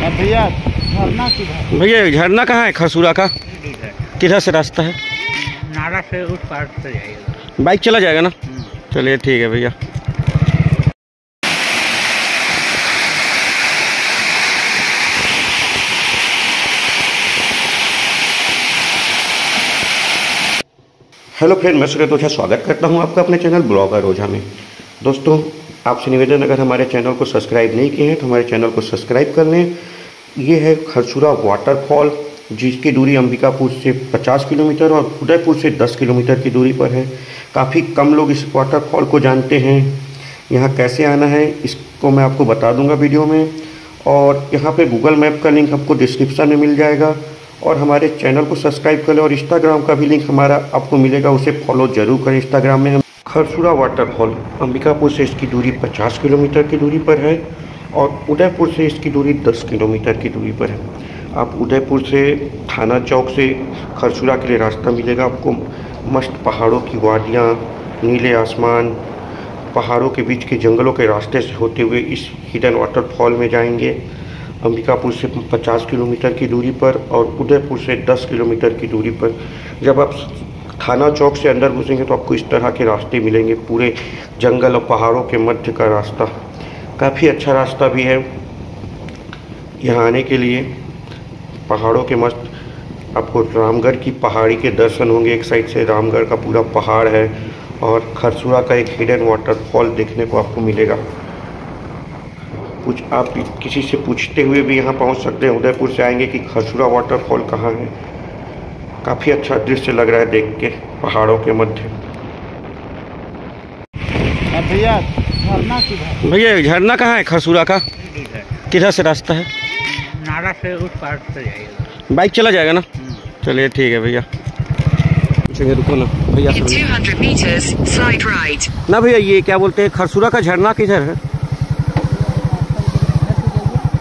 भैया झरना किधर भैया झरना कहाँ है? खरसूरा का। किधर से रास्ता है? नारा से उस पार से जाएगा बाइक चला जाएगा ना? चलिए ठीक है भैया। हेलो फ्रेंड मैं सुरेश ओझा स्वागत करता हूँ आपका अपने चैनल ब्लॉगर ओझा में। दोस्तों आपसे निवेदन अगर हमारे चैनल को सब्सक्राइब नहीं किए हैं तो हमारे चैनल को सब्सक्राइब कर लें। ये है खरसुरा वाटरफॉल जिसकी दूरी अंबिकापुर से 50 किलोमीटर और उदयपुर से 10 किलोमीटर की दूरी पर है। काफ़ी कम लोग इस वाटरफॉल को जानते हैं। यहाँ कैसे आना है, इसको मैं आपको बता दूँगा वीडियो में। और यहाँ पे गूगल मैप का लिंक आपको डिस्क्रिप्शन में मिल जाएगा। और हमारे चैनल को सब्सक्राइब करें और इंस्टाग्राम का भी लिंक हमारा आपको मिलेगा, उसे फॉलो ज़रूर करें। इंस्टाग्राम में खरसुरा वाटरफॉल अंबिकापुर से इसकी दूरी 50 किलोमीटर की दूरी पर है और उदयपुर से इसकी दूरी 10 किलोमीटर की दूरी पर है। आप उदयपुर से थाना चौक से खरसुरा के लिए रास्ता मिलेगा। आपको मस्त पहाड़ों की वादियाँ, नीले आसमान, पहाड़ों के बीच के जंगलों के रास्ते से होते हुए इस हिडन वाटरफॉल में जाएँगे। अंबिकापुर से 50 किलोमीटर की दूरी पर और उदयपुर से 10 किलोमीटर की दूरी पर। जब आप थाना चौक से अंदर घुसेंगे तो आपको इस तरह के रास्ते मिलेंगे पूरे जंगल और पहाड़ों के मध्य का रास्ता। काफ़ी अच्छा रास्ता भी है यहाँ आने के लिए। पहाड़ों के मस्त आपको रामगढ़ की पहाड़ी के दर्शन होंगे, एक साइड से रामगढ़ का पूरा पहाड़ है और खरसुरा का एक हिडन वाटरफॉल देखने को आपको मिलेगा। कुछ आप किसी से पूछते हुए भी यहाँ पहुँच सकते हैं, उदयपुर से आएँगे कि खरसुरा वाटरफॉल कहाँ है। काफ़ी अच्छा दृश्य लग रहा है देख के पहाड़ों के मध्य। भैया झरना किधर? भैया झरना कहाँ है? खरसुरा का? किधर से रास्ता है? नारा से उस पार से जाएगा बाइक चला जाएगा ना? चलिए ठीक है भैया। पूछेंगे रुको ना। भैया In से 200 meters, slide right. ना भैया ये क्या बोलते हैं? खरसूरा का झरना किधर है?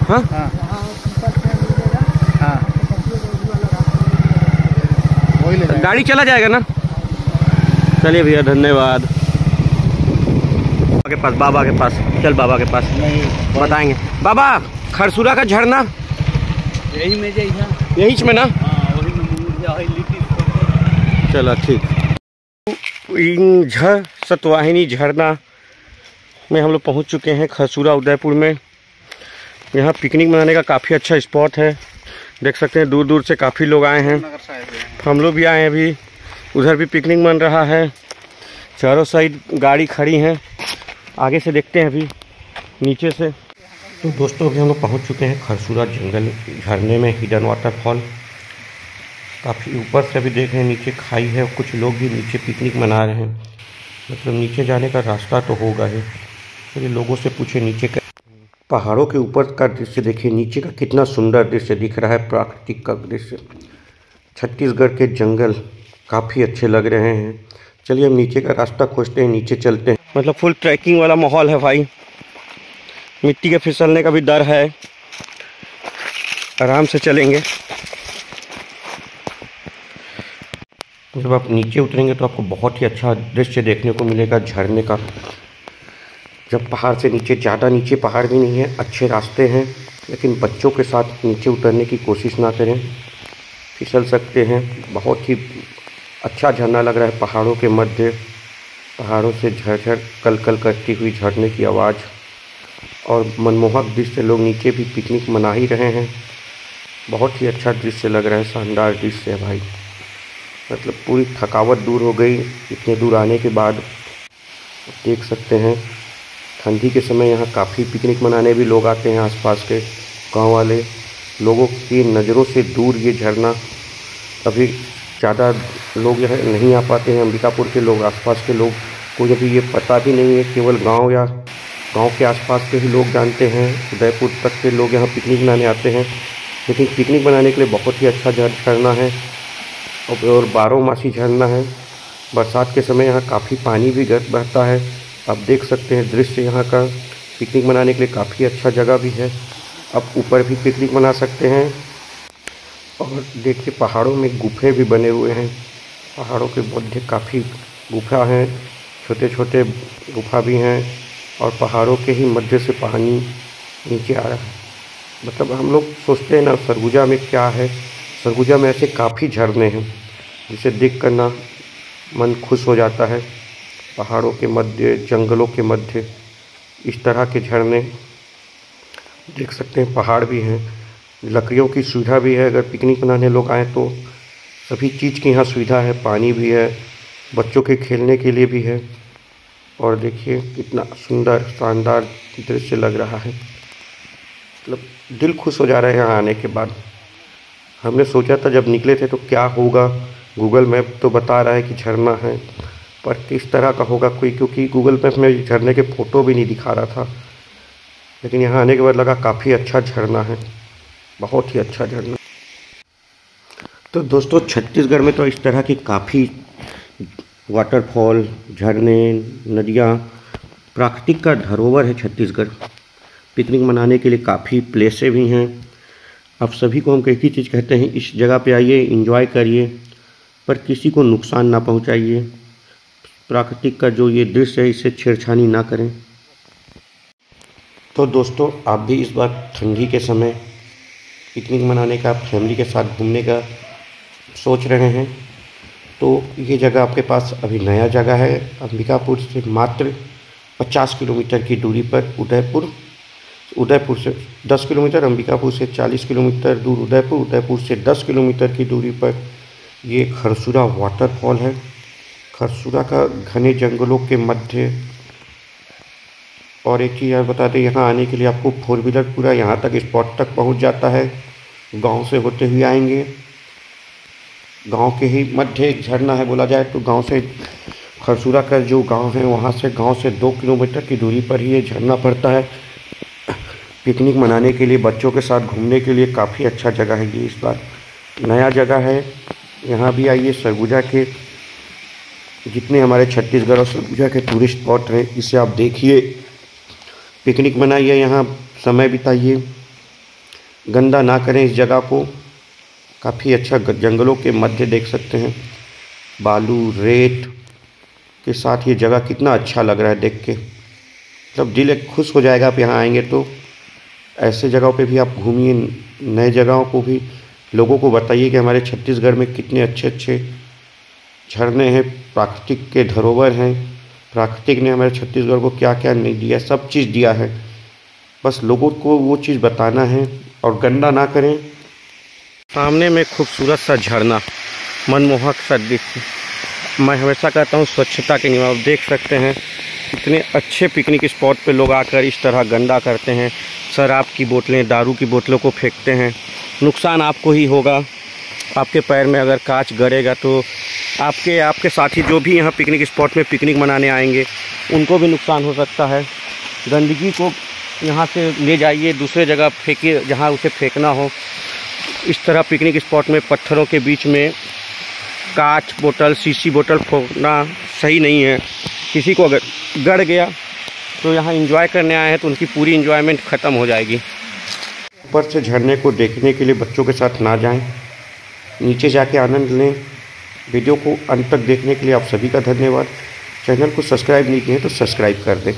हाँ। हाँ? हाँ। वही ले जाएगा। गाड़ी चला जाएगा ना? चलिए भैया धन्यवाद। के पास बाबा के पास। चल बाबा के पास। नहीं बताएँगे। बाबा खरसुरा का झरना? यही में यही में ना? हाँ चलो ठीक। इन झ सतवाहिनी झरना में हम लोग पहुँच चुके हैं खरसूरा उदयपुर में। यहाँ पिकनिक मनाने का काफ़ी अच्छा स्पॉट है। देख सकते हैं दूर दूर से काफ़ी लोग आए हैं। हम लोग भी आए हैं अभी। उधर भी पिकनिक मन रहा है। चारों साइड गाड़ी खड़ी हैं। आगे से देखते हैं अभी नीचे से। तो दोस्तों अभी हम लोग पहुँच चुके हैं खरसूरा जंगल झरने में हिडन वाटरफॉल काफ़ी ऊपर से अभी देख रहे हैं नीचे खाई है कुछ लोग भी नीचे पिकनिक मना रहे हैं। मतलब नीचे जाने का रास्ता तो होगा ही। फिर लोगों से पूछे नीचे का पहाड़ों के ऊपर का दृश्य देखिए, नीचे का कितना सुंदर दृश्य दिख रहा है, प्राकृतिक का दृश्य। छत्तीसगढ़ के जंगल काफ़ी अच्छे लग रहे हैं। चलिए हम नीचे का रास्ता खोजते हैं, नीचे चलते हैं। मतलब फुल ट्रैकिंग वाला माहौल है भाई। मिट्टी के फिसलने का भी डर है। आराम से चलेंगे। जब आप नीचे उतरेंगे तो आपको बहुत ही अच्छा दृश्य देखने को मिलेगा, झरने का। जब पहाड़ से नीचे, ज़्यादा नीचे पहाड़ भी नहीं है, अच्छे रास्ते हैं, लेकिन बच्चों के साथ नीचे उतरने की कोशिश ना करें। फिसल सकते हैं। बहुत ही अच्छा झरना लग रहा है पहाड़ों के मध्य। पहाड़ों से झरझर कल कल करती हुई झरने की आवाज़। और मनमोहक दृश्य, लोग नीचे भी पिकनिक मना ही रहे हैं। बहुत ही अच्छा दृश्य लग रहा है, शानदार दृश्य है भाई। मतलब पूरी थकावट दूर हो गई। इतने दूर आने के बाद देख सकते हैं। ठंडी के समय यहाँ काफ़ी पिकनिक मनाने भी लोग आते हैं आसपास के गाँव वाले। लोगों की नज़रों से दूर ये झरना अभी ज़्यादा लोग यहाँ नहीं आ पाते हैं। अंबिकापुर के लोग, आसपास के लोग को अभी ये पता भी नहीं है। केवल गाँव या गाँव के आसपास के ही लोग जानते हैं। उदयपुर तक के लोग यहाँ पिकनिक मनाने आते हैं। लेकिन पिकनिक मनाने के लिए बहुत ही अच्छा झर- झरना है। और बारह मासी झरना है। बरसात के समय यहाँ काफ़ी पानी भी गर, बहता है। आप देख सकते हैं दृश्य यहाँ का। पिकनिक मनाने के लिए काफ़ी अच्छा जगह भी है। आप ऊपर भी पिकनिक मना सकते हैं। और देखिए पहाड़ों में गुफे भी बने हुए हैं। पहाड़ों के मध्य काफ़ी गुफा हैं। छोटे छोटे गुफा भी हैं। और पहाड़ों के ही मध्य से पानी नीचे आ रहा है। मतलब हम लोग सोचते हैं ना, सरगुजा में क्या है? सरगुजा में ऐसे काफ़ी झरने हैं, जिसे देख कर ना मन खुश हो जाता है। पहाड़ों के मध्य, जंगलों के मध्य, इस तरह के झरने। देख सकते हैं, पहाड़ भी हैं, लकड़ियों की सुविधा भी है। अगर पिकनिक मनाने लोग आए तो सभी चीज़ की यहाँ सुविधा है, पानी भी है, बच्चों के खेलने के लिए भी है। और देखिए कितना सुंदर, शानदार दृश्य लग रहा है। मतलब दिल खुश हो जा रहा है यहाँ आने के बाद। हमने सोचा था जब निकले थे तो क्या होगा? गूगल मैप तो बता रहा है कि झरना है। पर किस तरह का होगा कोई, क्योंकि गूगल मैप में झरने के फ़ोटो भी नहीं दिखा रहा था। लेकिन यहाँ आने के बाद लगा काफ़ी अच्छा झरना है, बहुत ही अच्छा झरना। तो दोस्तों, छत्तीसगढ़ में तो इस तरह की काफ़ी वाटरफॉल झरने, नदियाँ, प्राकृतिक का धरोहर है छत्तीसगढ़। पिकनिक मनाने के लिए काफ़ी प्लेसें भी हैं। आप सभी को हम एक ही चीज़ कहते हैं, इस जगह पे आइए इंजॉय करिए, पर किसी को नुकसान ना पहुंचाइए। प्राकृतिक का जो ये दृश्य है, इसे छेड़छानी ना करें। तो दोस्तों, आप भी इस बार ठंडी के समय पिकनिक मनाने का, फैमिली के साथ घूमने का सोच रहे हैं। तो ये जगह आपके पास अभी नया जगह है, अंबिकापुर से मात्र 50 किलोमीटर की दूरी पर उदयपुर। उदयपुर से 10 किलोमीटर, अंबिकापुर से 40 किलोमीटर दूर उदयपुर उदयपुर से 10 किलोमीटर की दूरी पर ये खरसुरा वाटरफॉल है। खरसुरा का घने जंगलों के मध्य। और एक चीज़ यार बता दें यहाँ आने के लिए आपको फोर व्हीलर पूरा यहाँ तक स्पॉट तक पहुँच जाता है। गाँव से होते हुए आएँगे। गाँव के ही मध्य एक झरना है बोला जाए तो गाँव से खरसूरा का जो गाँव है, वहाँ से गाँव से दो किलोमीटर की दूरी पर ही ये झरना पड़ता है। पिकनिक मनाने के लिए, बच्चों के साथ घूमने के लिए काफ़ी अच्छा जगह है ये इस बार। नया जगह है। यहाँ भी आइए सरगुजा के जितने हमारे छत्तीसगढ़ और सरगुजा के टूरिस्ट स्पॉट हैं, इसे आप देखिए। पिकनिक मनाइए यहाँ, समय बिताइए। गंदा ना करें इस जगह को। काफ़ी अच्छा जंगलों के मध्य देख सकते हैं। बालू, रेत के साथ ये जगह कितना अच्छा लग रहा है देख के। मतलब दिल एक खुश हो जाएगा आप यहाँ आएँगे तो। ऐसे जगहों पे भी आप घूमिए, नए जगहों को भी। लोगों को बताइए कि हमारे छत्तीसगढ़ में कितने अच्छे अच्छे झरने हैं प्राकृतिक के धरोहर हैं। प्राकृतिक ने हमारे छत्तीसगढ़ को क्या क्या नहीं दिया, सब चीज़ दिया है। बस लोगों को वो चीज़ बताना है और गंदा ना करें। सामने में खूबसूरत सा झरना, मनमोहक सा दृश्य। मैं हमेशा कहता हूँ, स्वच्छता के नियम आप देख सकते हैं इतने अच्छे पिकनिक स्पॉट पे लोग आकर इस तरह गंदा करते हैं। शराब की बोतलें, दारू की बोतलों को फेंकते हैं। नुकसान आपको ही होगा। आपके पैर में अगर कांच गड़ेगा तो आपके आपके साथी जो भी यहाँ पिकनिक स्पॉट में पिकनिक मनाने आएँगे, उनको भी नुकसान हो सकता है। गंदगी को यहाँ से ले जाइए, दूसरे जगह फेंकिए, जहाँ उसे फेंकना हो। इस तरह पिकनिक स्पॉट में पत्थरों के बीच में कांच बोतल सीसी बोतल फोड़ना सही नहीं है। किसी को अगर गड़ गया तो यहाँ इंजॉय करने आए हैं तो उनकी पूरी इंजॉयमेंट ख़त्म हो जाएगी। ऊपर से झरने को देखने के लिए बच्चों के साथ ना जाएँ। नीचे जाके आनंद लें। वीडियो को अंत तक देखने के लिए आप सभी का धन्यवाद। चैनल को सब्सक्राइब नहीं किए तो सब्सक्राइब कर दें।